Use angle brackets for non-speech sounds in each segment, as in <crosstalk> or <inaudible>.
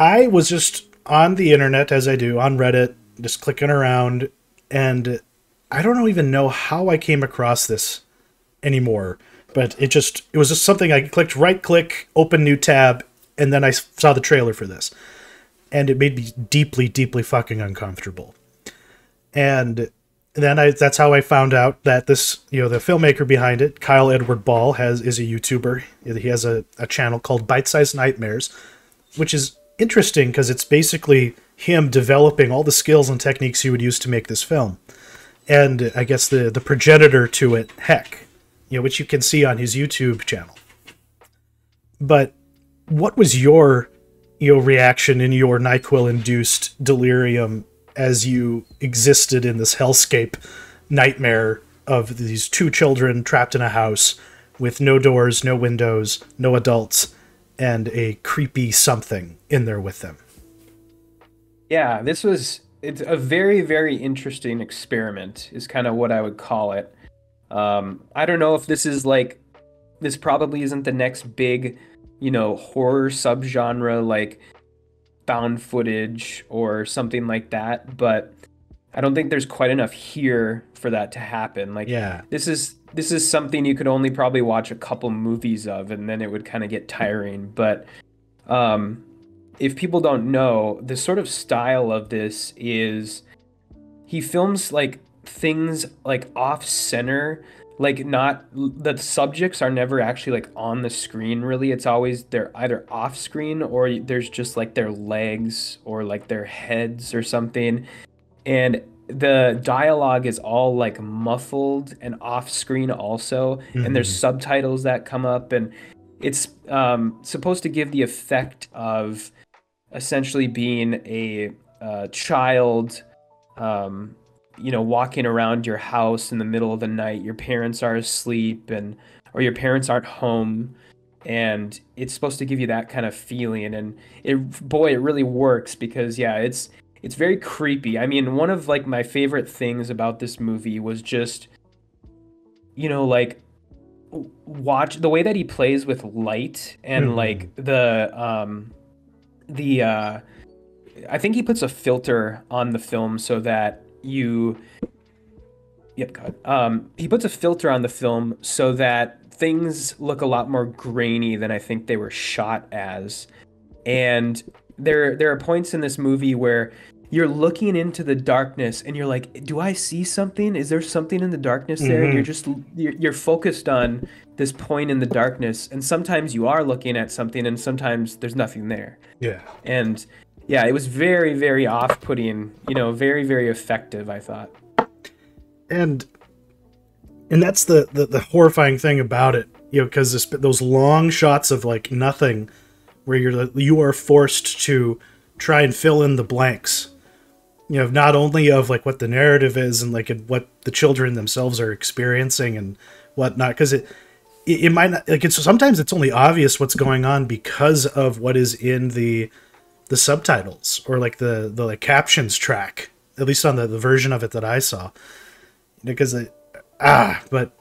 I was just on the internet as I do on Reddit, just clicking around, and I don't even know how I came across this anymore. But it just it was just something I clicked right click, open new tab, and then I saw the trailer for this, and it made me deeply, deeply fucking uncomfortable. And then I that's how I found out that this you know the filmmaker behind it, Kyle Edward Ball, has is a YouTuber. He has a, a channel called Bite Size Nightmares, which is interesting because it's basically him developing all the skills and techniques he would use to make this film. And I guess the the progenitor to it, Heck, you know, which you can see on his YouTube channel. But what was your you know reaction in your NyQuil induced delirium as you existed in this hellscape nightmare of these two children trapped in a house with no doors, no windows, no adults, and a creepy something in there with them. Yeah, this was it's a very very interesting experiment is kind of what I would call it. Um, I don't know if this is like this probably isn't the next big, you know, horror subgenre like found footage or something like that, but I don't think there's quite enough here for that to happen. Like yeah. this is this is something you could only probably watch a couple movies of and then it would kind of get tiring. But um if people don't know, the sort of style of this is he films like things like off center like not the subjects are never actually like on the screen really it's always they're either off screen or there's just like their legs or like their heads or something and the dialogue is all like muffled and off screen also mm-hmm. and there's mm-hmm. subtitles that come up and it's um, supposed to give the effect of essentially being a uh, child um, you know walking around your house in the middle of the night your parents are asleep and or your parents aren't home and it's supposed to give you that kind of feeling and it boy it really works because yeah it's it's very creepy. I mean one of like my favorite things about this movie was just you know like watch the way that he plays with light and mm-hmm. like the um the uh I think he puts a filter on the film so that you yep cut um, he puts a filter on the film so that things look a lot more grainy than i think they were shot as. And there there are points in this movie where you're looking into the darkness and you're like do i see something? Is there something in the darkness there? Mm-hmm. and you're just you're, you're focused on this point in the darkness. And sometimes you are looking at something and sometimes there's nothing there. Yeah. And yeah, it was very, very off putting, you know, very, very effective, I thought. And and that's the, the, the horrifying thing about it, you know, because those long shots of like nothing, where you're you are forced to try and fill in the blanks, you know, not only of like what the narrative is and like what the children themselves are experiencing and whatnot, because it, it might not like it's sometimes it's only obvious what's going on because of what is in the the subtitles or like the the like captions track at least on the, the version of it that i saw. Because it, ah but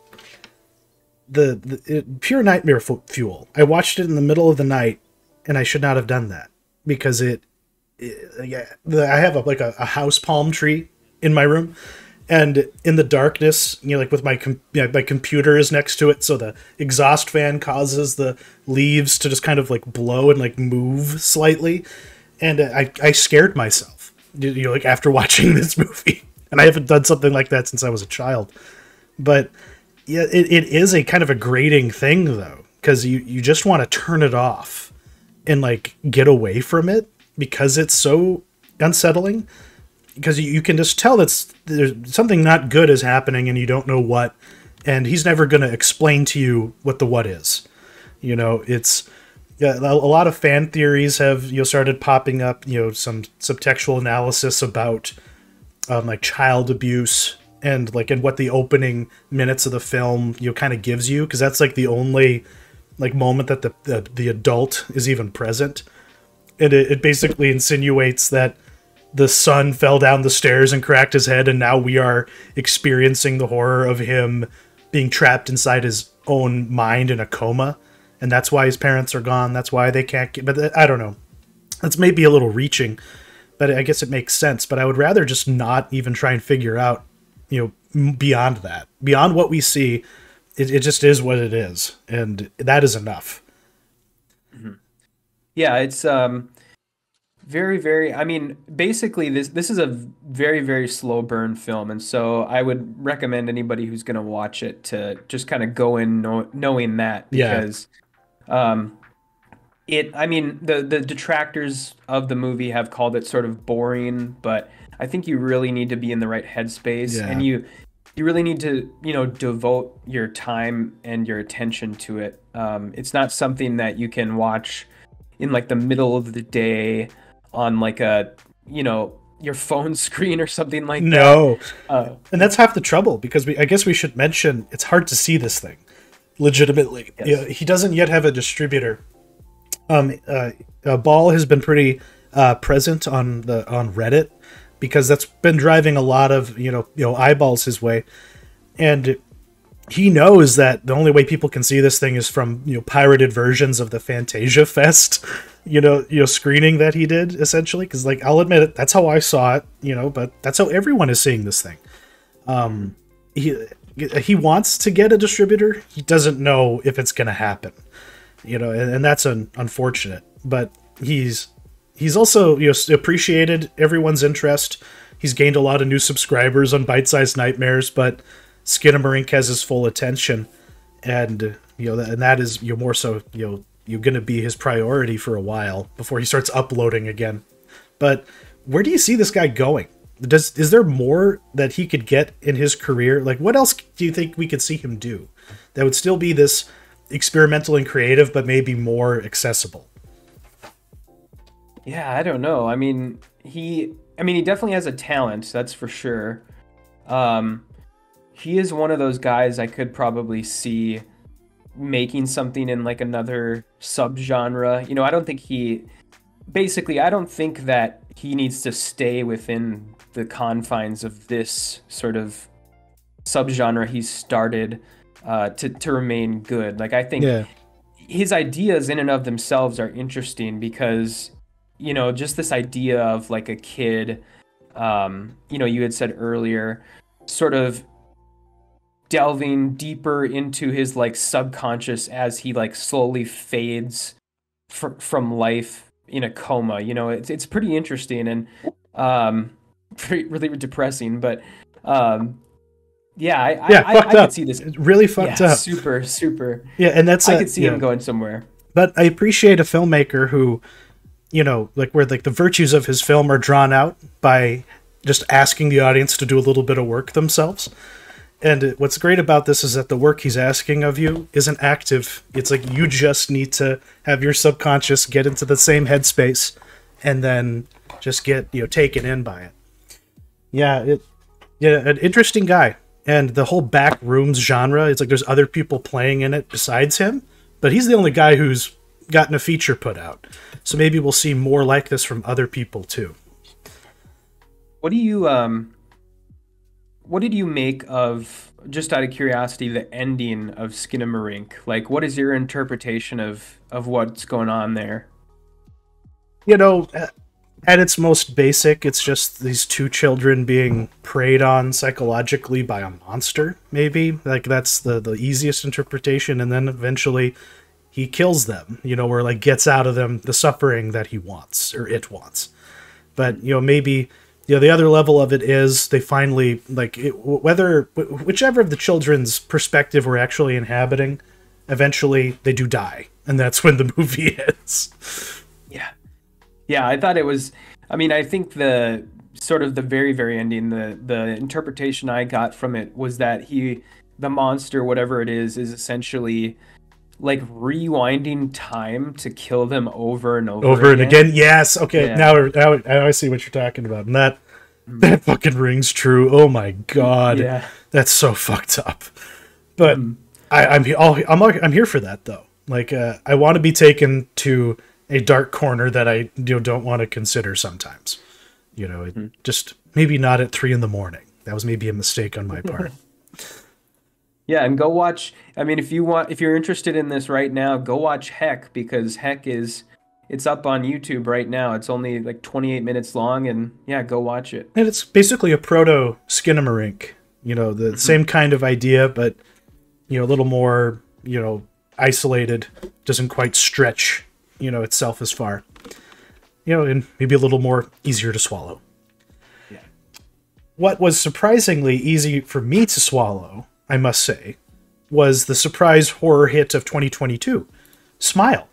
the, the it, pure nightmare fuel. I watched it in the middle of the night and i should not have done that because it, it yeah i have a, like a, a house palm tree in my room and in the darkness, you know, like with my com- you know, my computer is next to it, so the exhaust fan causes the leaves to just kind of like blow and like move slightly and I, I scared myself, you know, like after <laughs> watching this movie. And I haven't done something like that since I was a child. But yeah, it, it is a kind of a grating thing though, because you, you just want to turn it off and like get away from it because it's so unsettling. Because you, can just tell that there's something not good is happening and you don't know what. And he's never going to explain to you what the what is. You know, it's a lot of fan theories have you know started popping up. You know, some subtextual analysis about um, like child abuse and like and what the opening minutes of the film you know kind of gives you because that's like the only like moment that the, the the adult is even present, and it, it basically insinuates that the son fell down the stairs and cracked his head, and now we are experiencing the horror of him being trapped inside his own mind in a coma and that's why his parents are gone. That's why they can't get. But I don't know. that's maybe a little reaching, but I guess it makes sense. But I would rather just not even try and figure out, you know, beyond that, beyond what we see. It, it just is what it is, and that is enough. Mm-hmm. Yeah, it's um, very, very. I mean, basically, this this is a very, very slow burn film, and so I would recommend anybody who's going to watch it to just kind of go in know, knowing that because, yeah. um, it i mean the the detractors of the movie have called it sort of boring but i think you really need to be in the right headspace yeah. and you you really need to you know devote your time and your attention to it um, it's not something that you can watch in like the middle of the day on like a you know your phone <laughs> screen or something like no. that. No. Uh, and that's half the trouble because we I guess we should mention it's hard to see this thing legitimately. Yes. he doesn't yet have a distributor um, uh, uh, Ball has been pretty uh, present on the on Reddit because that's been driving a lot of you know you know eyeballs his way, and he knows that the only way people can see this thing is from you know pirated versions of the Fantasia Fest, <laughs> you know you know screening that he did essentially because like I'll admit it that's how I saw it you know but that's how everyone is seeing this thing. Um, he he wants to get a distributor. He doesn't know if it's going to happen you know, and, and that's an unfortunate. But he's he's also you know appreciated everyone's interest. He's gained a lot of new subscribers on Bite Size Nightmares, but Skinamarink has his full attention, and you know, and that is you more so you know you're going to be his priority for a while before he starts uploading again. But where do you see this guy going? Does is there more that he could get in his career? Like, what else do you think we could see him do that would still be this experimental and creative, but maybe more accessible. Yeah, I don't know. I mean, he I mean, he definitely has a talent, that's for sure. Um he is one of those guys I could probably see making something in like another subgenre. You know, I don't think he basically I don't think that he needs to stay within the confines of this sort of subgenre he started uh, to to remain good. Like I think yeah. his ideas in and of themselves are interesting because you know just this idea of like a kid, um, you know, you had said earlier, sort of delving deeper into his like subconscious as he like slowly fades fr- from life in a coma. You know, it's it's pretty interesting and um, <laughs> pretty, really depressing, but um, yeah, I, yeah, I, I, I up. see this. really fucked yeah, up. Super, super. Yeah, and that's I a, could see yeah. him going somewhere. But I appreciate a filmmaker who, you know, like where like the virtues of his film are drawn out by just asking the audience to do a little bit of work themselves. And what's great about this is that the work he's asking of you isn't active. It's like you just need to have your subconscious get into the same headspace and then just get, you know, taken in by it. Yeah, it yeah, an interesting guy and the whole back rooms genre it's like there's other people playing in it besides him but he's the only guy who's gotten a feature put out. So maybe we'll see more like this from other people too. What do you um what did you make of just out of curiosity the ending of skinamarink? Like what is your interpretation of of what's going on there? You know at its most basic, it's just these two children being preyed on psychologically by a monster, maybe. Like that's the the easiest interpretation, and then eventually he kills them, you know, or like gets out of them the suffering that he wants or it wants. But you know, maybe you know the other level of it is they finally like it, whether whichever of the children's perspective we're actually inhabiting, eventually they do die, and that's when the <laughs> movie ends. Yeah yeah, I thought it was. I mean, I think the sort of the very very ending, the the interpretation I got from it was that he, the monster, whatever it is, is essentially like rewinding time to kill them over and over. Over again. and again. Yes. Okay. Yeah. Now, now, now I see what you're talking about, and that mm. that fucking rings true. Oh my god. Yeah. That's so fucked up. But mm. I, I'm I'm I'm here for that though. Like, uh, I want to be taken to a dark corner that I you know, don't want to consider sometimes. You know, mm-hmm. just maybe not at three in the morning. That was maybe a mistake on my part. <laughs> yeah, and go watch. I mean, if you want, if you're interested in this right now, go watch Heck because Heck is it's up on YouTube right now. It's only like 28 minutes long, and yeah, go watch it. And it's basically a proto Skinamarink. You know, the mm-hmm. same kind of idea, but you know, a little more, you know, isolated. Doesn't quite stretch, you know, itself as far. You know, and maybe a little more easier to swallow. Yeah. What was surprisingly easy for me to swallow, I must say, was the surprise horror hit of 2022, Smile.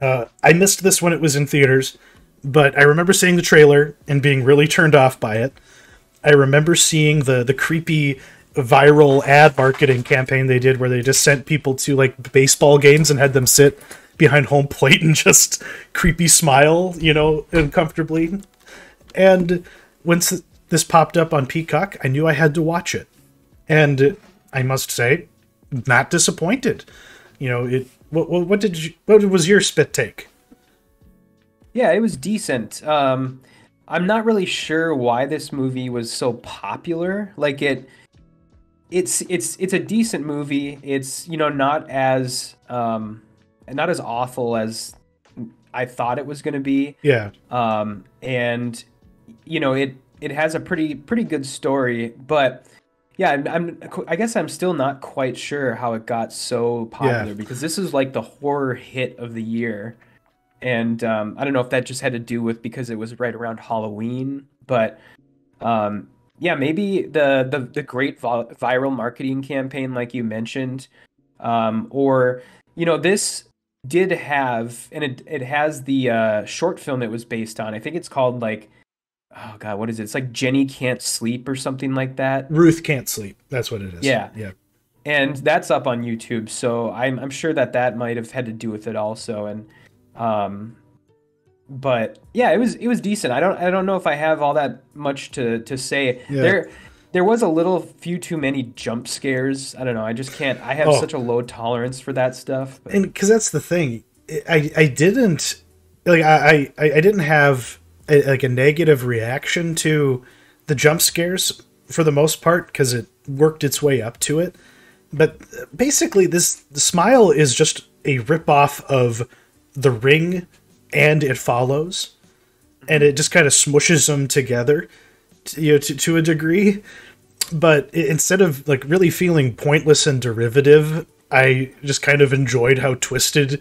Uh, I missed this when it was in theaters, but I remember seeing the trailer and being really turned off by it. I remember seeing the the creepy viral ad marketing campaign they did where they just sent people to like baseball games and had them sit behind home plate and <laughs> just creepy smile, you know, uncomfortably. And once this popped up on Peacock, I knew I had to watch it. And I must say, not disappointed. You know, it what, what, what did you what was your spit take? Yeah, it was decent. Um, I'm not really sure why this movie was so popular. Like it, it's it's it's a decent movie. It's you know not as um, not as awful as I thought it was going to be. Yeah. Um, and you know it it has a pretty pretty good story, but yeah, I'm, I'm I guess I'm still not quite sure how it got so popular Yeah. because this is like the horror hit of the year, and um, I don't know if that just had to do with because it was right around Halloween, but um, yeah, maybe the the the great vi- viral marketing campaign like you mentioned, um, or you know this did have and it it has the uh, short film it was based on. I think it's called like oh god, what is it? It's like Jenny can't sleep or something like that. Ruth can't sleep. That's what it is. Yeah. Yeah. and that's up on YouTube. So I'm I'm sure that that might have had to do with it also. And um, but yeah, it was it was decent. I don't I don't know if I have all that much to to say. Yeah. There there was a little few too many jump scares. I don't know. I just can't. I have Oh. such a low tolerance for that stuff. But, and because that's the thing i i didn't like i i, I didn't have a, like a negative reaction to the jump scares for the most part because it worked its way up to it. But basically this the smile is just a ripoff of the ring and it follows. And it just kind of smushes them together to, you know to, to a degree. But instead of like really feeling pointless and derivative i just kind of enjoyed how twisted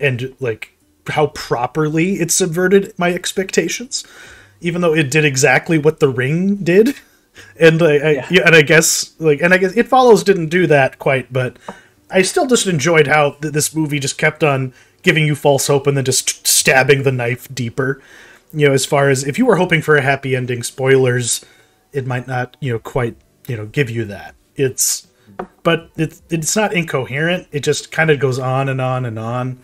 and like how properly it subverted my expectations even though it did exactly what the ring did. <laughs> And I, I yeah, and i guess like and i guess it follows didn't do that quite but i still just enjoyed how th- this movie just kept on giving you false hope and then just stabbing the knife deeper. You know as far as if you were hoping for a happy ending spoilers it might not you know quite you know give you that. It's but it's it's not incoherent. It just kind of goes on and on and on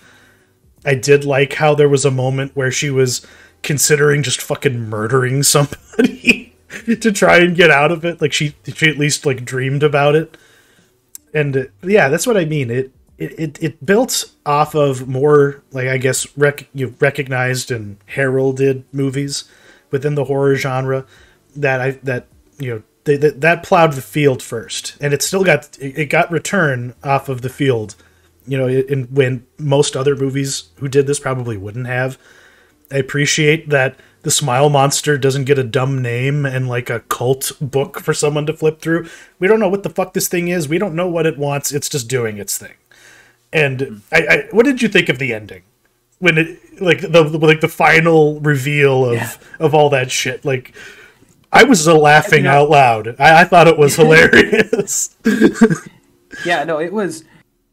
i did like how there was a moment where she was considering just fucking murdering somebody <laughs> to try and get out of it. Like she she at least like dreamed about it. And uh, yeah that's what i mean. It it, it, it built off of more like i guess rec- you recognized and heralded movies within the horror genre that i that you know they, that that plowed the field first. And it still got it, it got return off of the field you know in when most other movies who did this probably wouldn't have. I appreciate that the smile monster doesn't get a dumb name and like a cult book for someone to flip through. We don't know what the fuck this thing is. We don't know what it wants. It's just doing its thing. And I, I what did you think of the ending? When it like the, the like the final reveal of Yeah. of all that shit. Like i was laughing out loud. I, I thought it was <laughs> hilarious. <laughs> Yeah, no, it was,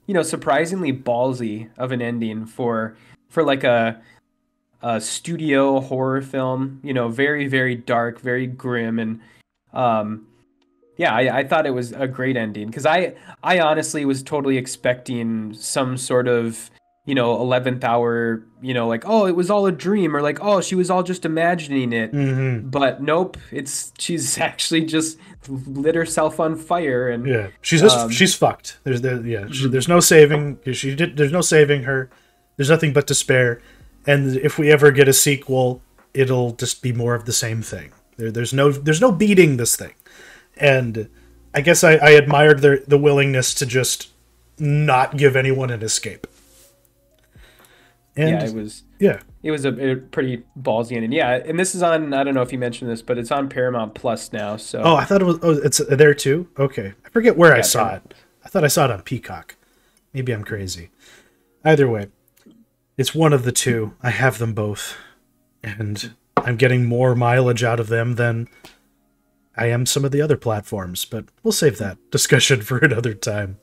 you know, surprisingly ballsy of an ending for for like a a studio horror film. You know, very very dark, very grim, and um, yeah, I, I thought it was a great ending because I I honestly was totally expecting some sort of you know eleventh hour you know like oh it was all a dream or like oh she was all just imagining it. Mhm. but nope it's she's <laughs> actually just lit herself on fire and yeah. She's just Um, she's fucked. There's there yeah she, there's no saving she did there's no saving her. There's nothing but despair. And if we ever get a sequel it'll just be more of the same thing. There, there's no there's no beating this thing. And i guess i, I admired their the willingness to just not give anyone an escape And yeah, it was yeah, it was a, a pretty ballsy ending. Yeah, and this is on. I don't know if you mentioned this, but it's on Paramount Plus now. So Oh, I thought it was. Oh, it's there too. Okay, I forget where I saw Paramount. it. I thought I saw it on Peacock. Maybe I'm crazy. Either way, it's one of the two. I have them both, and I'm getting more mileage out of them than I am some of the other platforms. But we'll save that discussion <laughs> for another time.